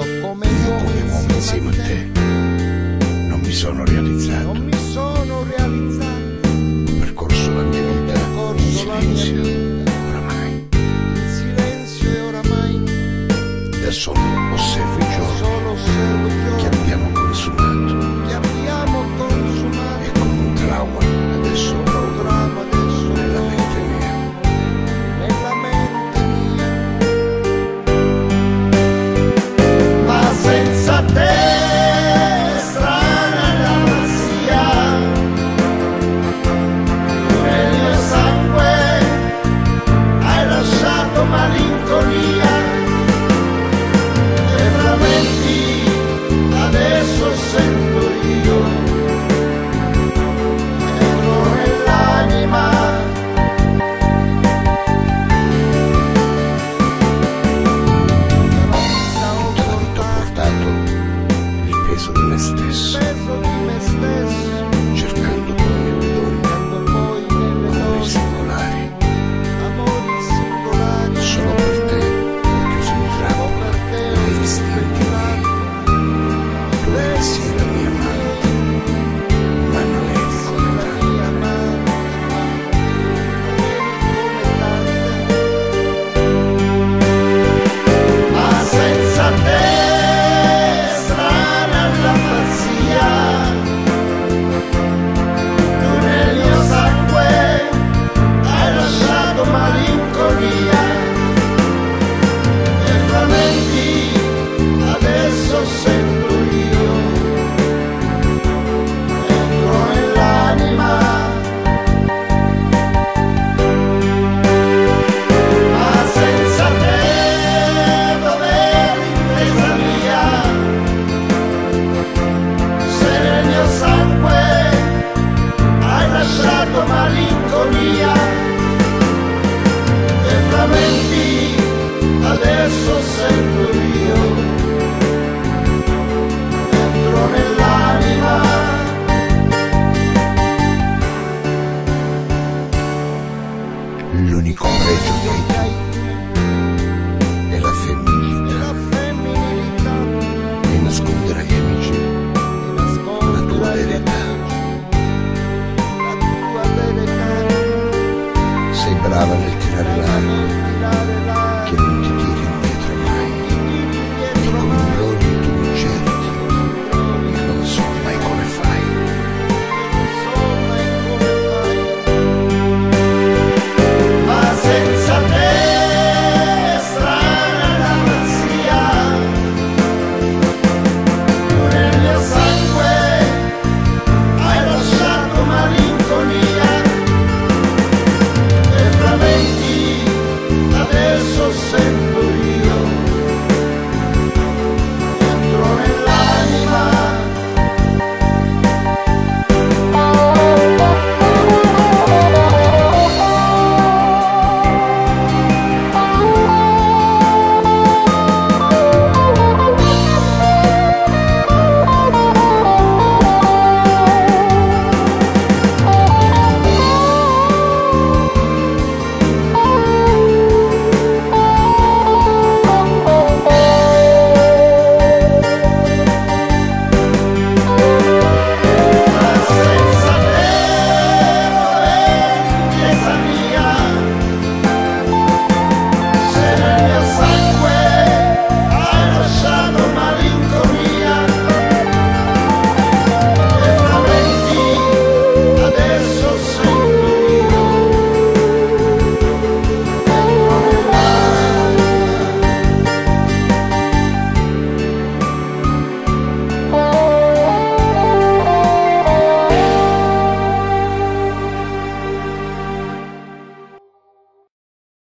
come io come uomo insieme a te. non mi sono realizzato.